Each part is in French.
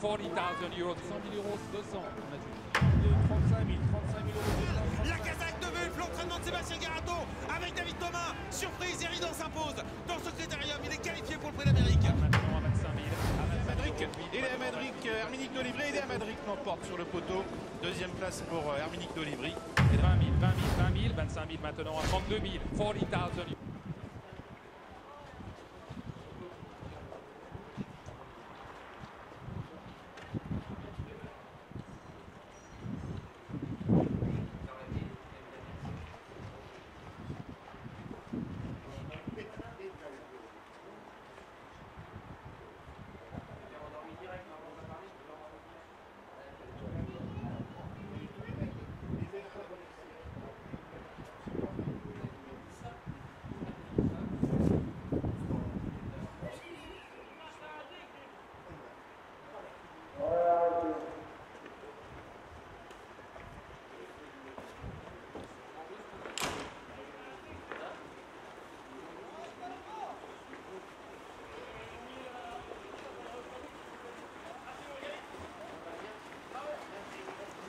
40,000 euros, 100 000 euros, 200, on a dit. 35 000, 35 000 euros. La Kazakh de Vulf, l'entraînement de Sébastien Garato avec David Thomas. Surprise, Eridan s'impose dans ce critérium. Il est qualifié pour le Prix d'Amérique. Maintenant à 25 000. Il Herminique d'Olivry, il est à Madrid, euh, l'emporte sur le poteau. Deuxième place pour Herminique d'Olivry. 20 000, 20 000, 20 000, 25 000 maintenant à 32 000, 40 000.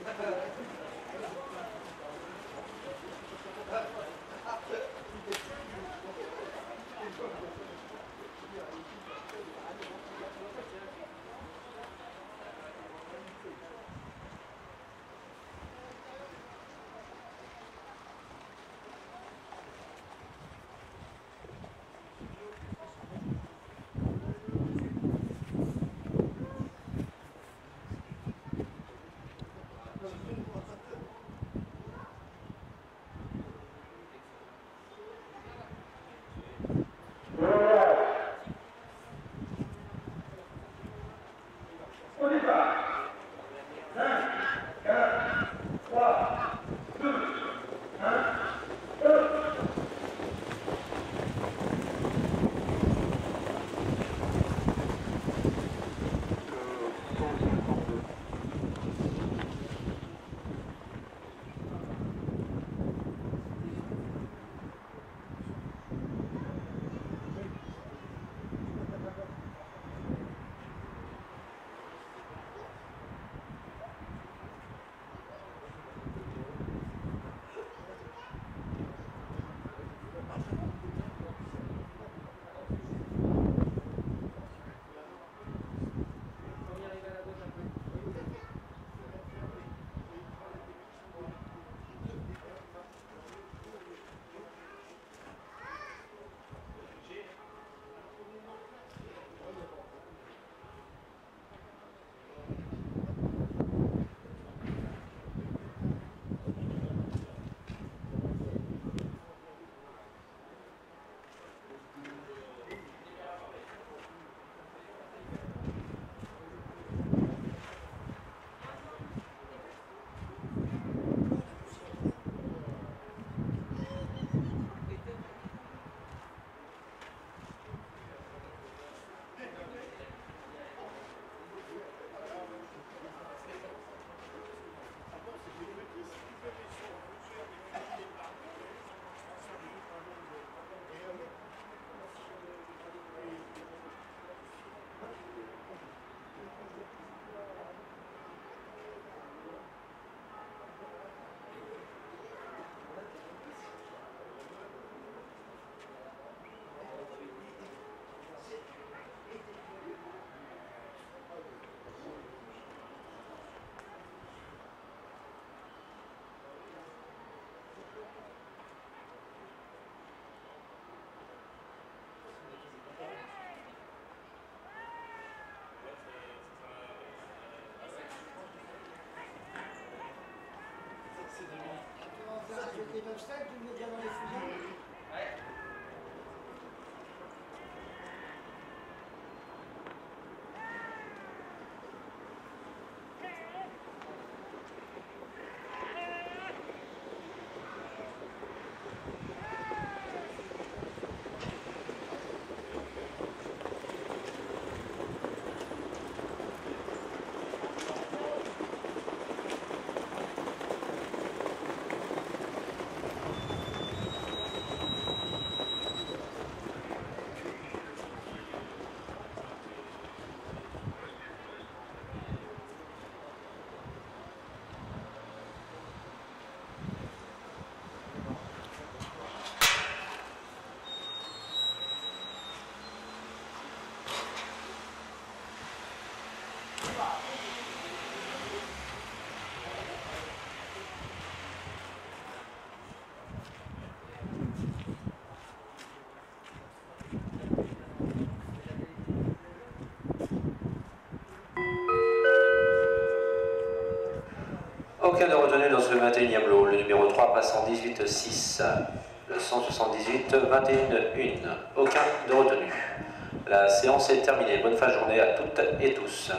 Ha ha ha. Universidade de Rio de Janeiro. Fusions Aucun de retenu dans ce 21e lot. Le numéro 3 passe en 18-6. Le 178, 21-1. Aucun de retenu. La séance est terminée. Bonne fin de journée à toutes et tous.